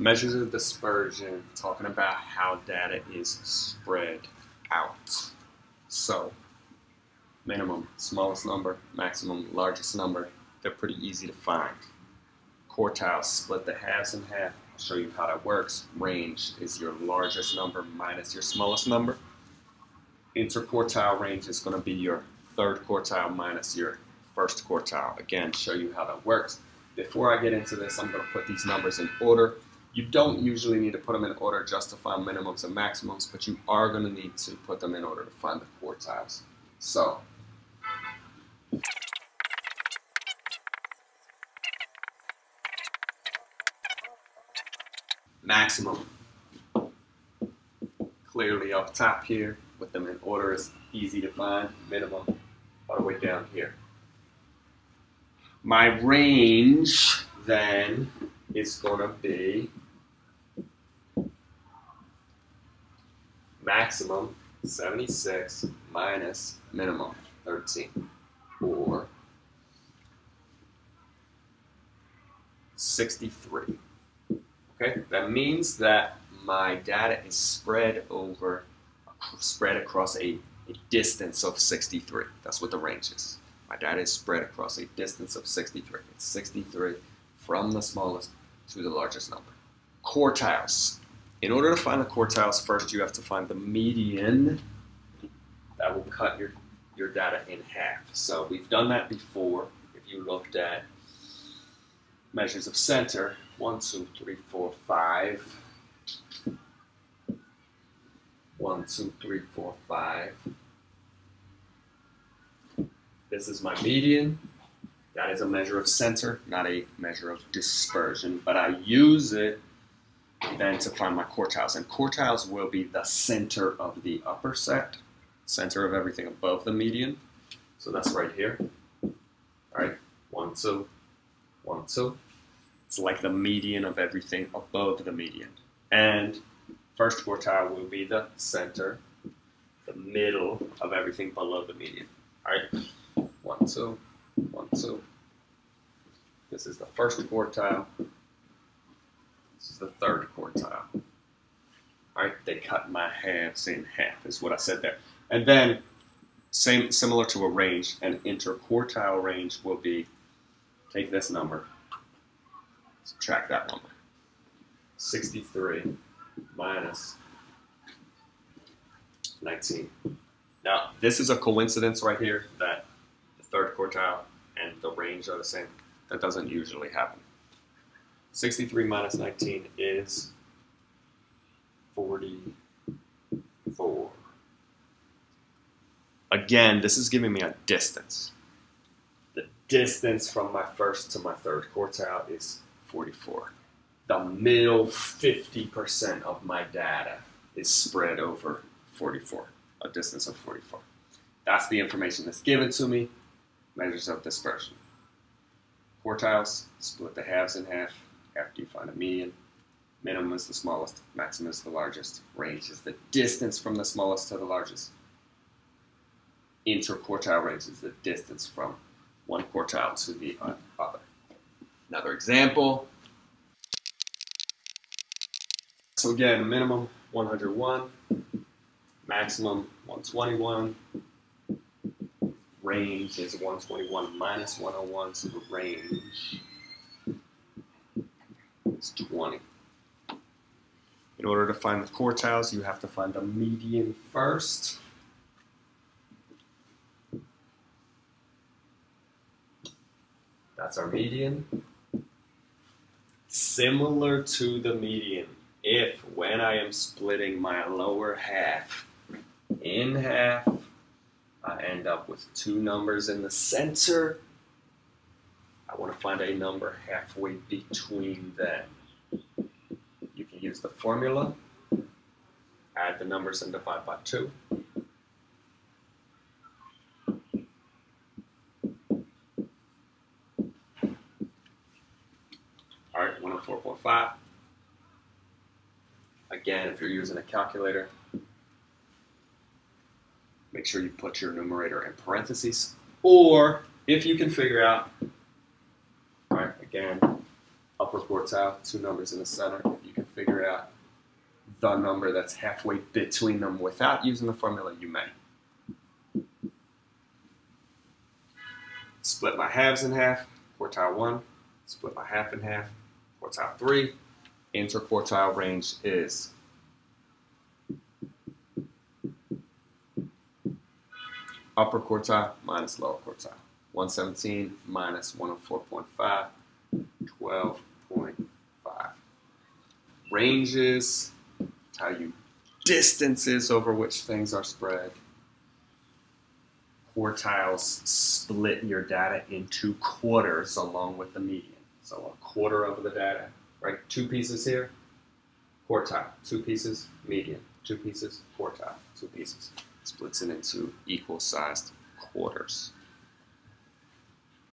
Measures of dispersion, talking about how data is spread out. So, minimum, smallest number, maximum, largest number, they're pretty easy to find. Quartiles, split the halves in half. I'll show you how that works. Range is your largest number minus your smallest number. Interquartile range is going to be your third quartile minus your first quartile. Again, show you how that works. Before I get into this, I'm going to put these numbers in order. You don't usually need to put them in order just to find minimums and maximums, but you are going to need to put them in order to find the quartiles. So, maximum. Clearly up top here, with them in order is easy to find. Minimum all the way down here. My range then is going to be maximum 76 minus minimum 13 or 63. Okay, that means that my data is spread over, spread across a, a distance of 63. That's what the range is. My data is spread across a distance of 63. It's 63 from the smallest to the largest number. Quartiles. In order to find the quartiles, first you have to find the median that will cut your, your data in half. So we've done that before. If you looked at measures of center, one, two, three, four, five. One, two, three, four, five. This is my median. That is a measure of center, not a measure of dispersion, but I use it then to find my quartiles. And quartiles will be the center of the upper set, center of everything above the median. So that's right here. All right, one, two, one, two. It's like the median of everything above the median. And first quartile will be the center, the middle of everything below the median. All right, one, two, one, two. This is the first quartile. This is the third quartile. All right, they cut my halves in half, is what I said there. And then, same similar to a range, an interquartile range will be, take this number, subtract that number. 63 minus 19. Now, this is a coincidence right here that third quartile and the range are the same. That doesn't usually happen. 63 minus 19 is 44. Again, this is giving me a distance. The distance from my first to my third quartile is 44. The middle 50% of my data is spread over 44, a distance of 44. That's the information that's given to me, measures of dispersion. Quartiles, split the halves in half after you find a median. Minimum is the smallest, maximum is the largest. Range is the distance from the smallest to the largest. Interquartile range is the distance from one quartile to the other. Another example. So again, minimum 101, maximum 121, range is 121 minus 101, so the range is 20. In order to find the quartiles, you have to find the median first. That's our median. Similar to the median, if when I am splitting my lower half in half, I end up with two numbers in the center. I want to find a number halfway between them. You can use the formula, add the numbers and divide by 2. All right, 104.5. Again, if you're using a calculator, make sure you put your numerator in parentheses. Or if you can figure out, right, again, upper quartile, two numbers in the center. If you can figure out the number that's halfway between them without using the formula, you may. Split my halves in half, quartile one, split my half in half, quartile three. Interquartile range is upper quartile minus lower quartile. 117 minus 104.5, 12.5. Ranges tell you distances over which things are spread. Quartiles split your data into quarters along with the median. So a quarter of the data, right? Two pieces here, quartile. Two pieces, median. Two pieces, quartile. Two pieces. Splits it into equal sized quarters.